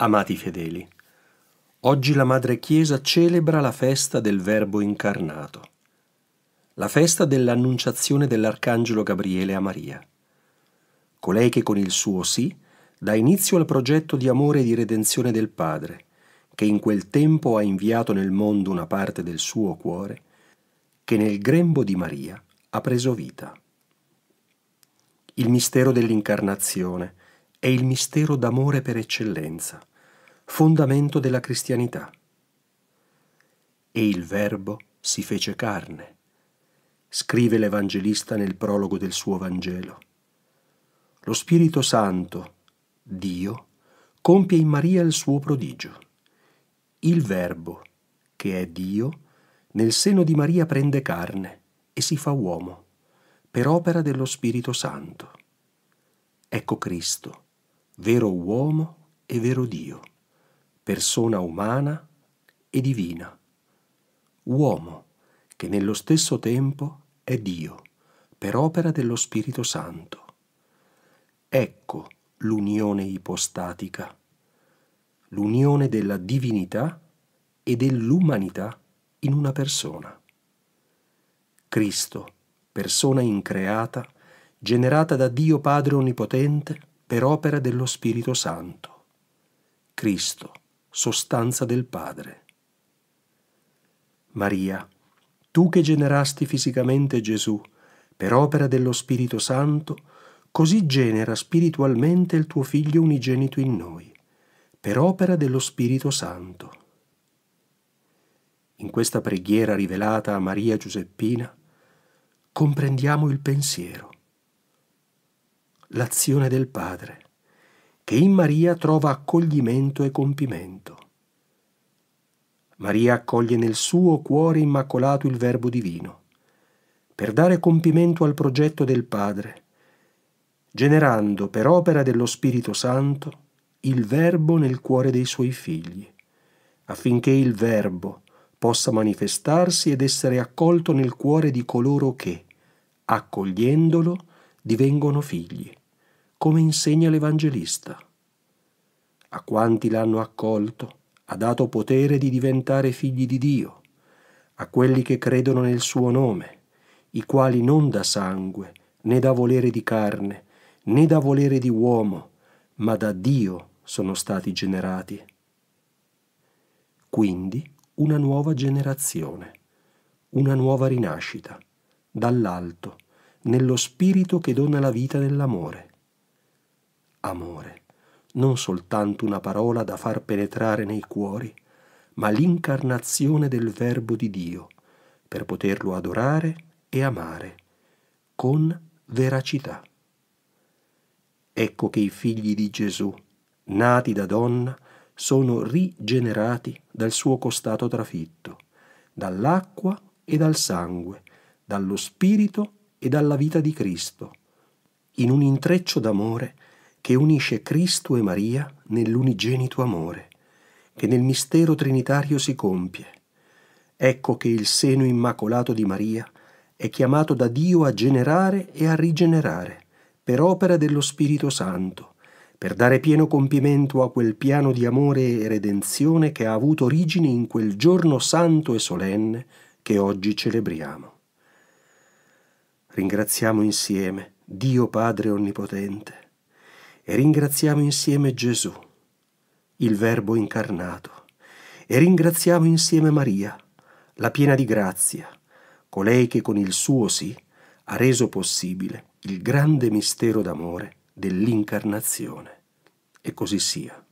Amati fedeli, oggi la Madre Chiesa celebra la festa del Verbo incarnato, la festa dell'annunciazione dell'Arcangelo Gabriele a Maria, colei che con il suo sì dà inizio al progetto di amore e di redenzione del Padre, che in quel tempo ha inviato nel mondo una parte del suo cuore, che nel grembo di Maria ha preso vita. Il mistero dell'incarnazione è il mistero d'amore per eccellenza, fondamento della cristianità. E il Verbo si fece carne, scrive l'Evangelista nel prologo del suo Vangelo. Lo Spirito Santo, Dio, compie in Maria il suo prodigio. Il Verbo, che è Dio, nel seno di Maria prende carne e si fa uomo, per opera dello Spirito Santo. Ecco Cristo vero uomo e vero Dio, persona umana e divina, uomo che nello stesso tempo è Dio, per opera dello Spirito Santo. Ecco l'unione ipostatica, l'unione della divinità e dell'umanità in una persona. Cristo, persona increata, generata da Dio Padre Onnipotente, per opera dello Spirito Santo. Cristo, sostanza del Padre. Maria, tu che generasti fisicamente Gesù per opera dello Spirito Santo, così genera spiritualmente il tuo Figlio unigenito in noi, per opera dello Spirito Santo. In questa preghiera rivelata a Maria Giuseppina, comprendiamo il pensiero l'azione del Padre, che in Maria trova accoglimento e compimento. Maria accoglie nel suo cuore immacolato il Verbo divino, per dare compimento al progetto del Padre, generando per opera dello Spirito Santo il Verbo nel cuore dei suoi figli, affinché il Verbo possa manifestarsi ed essere accolto nel cuore di coloro che, accogliendolo, divengono figli come insegna l'Evangelista. A quanti l'hanno accolto ha dato potere di diventare figli di Dio, a quelli che credono nel suo nome, i quali non da sangue, né da volere di carne, né da volere di uomo, ma da Dio sono stati generati. Quindi una nuova generazione, una nuova rinascita, dall'alto, nello spirito che dona la vita nell'amore amore, non soltanto una parola da far penetrare nei cuori, ma l'incarnazione del Verbo di Dio, per poterlo adorare e amare, con veracità. Ecco che i figli di Gesù, nati da donna, sono rigenerati dal suo costato trafitto, dall'acqua e dal sangue, dallo spirito e dalla vita di Cristo, in un intreccio d'amore che unisce Cristo e Maria nell'unigenito amore, che nel mistero trinitario si compie. Ecco che il seno immacolato di Maria è chiamato da Dio a generare e a rigenerare, per opera dello Spirito Santo, per dare pieno compimento a quel piano di amore e redenzione che ha avuto origine in quel giorno santo e solenne che oggi celebriamo. Ringraziamo insieme Dio Padre Onnipotente e ringraziamo insieme Gesù, il Verbo incarnato, e ringraziamo insieme Maria, la piena di grazia, colei che con il suo sì ha reso possibile il grande mistero d'amore dell'incarnazione. E così sia.